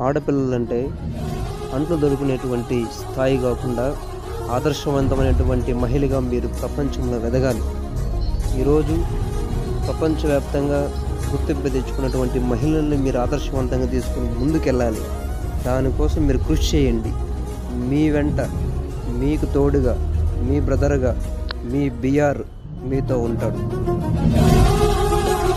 ఆడపిల్లలంటే అంట్లు దొరుకునేటువంటి స్థాయి కాకుండా ఆదర్శవంతమైనటువంటి మహిళగా మీరు ప్రపంచంలో ఎదగాలి ఈరోజు ప్రపంచవ్యాప్తంగా గుర్తింపు తెచ్చుకున్నటువంటి మహిళల్ని మీరు ఆదర్శవంతంగా తీసుకుని ముందుకెళ్ళాలి. దానికోసం మీరు కృషి చేయండి. మీ వెంట మీకు తోడుగా మీ బ్రదర్గా మీ బిఆర్ మీతో ఉంటాడు.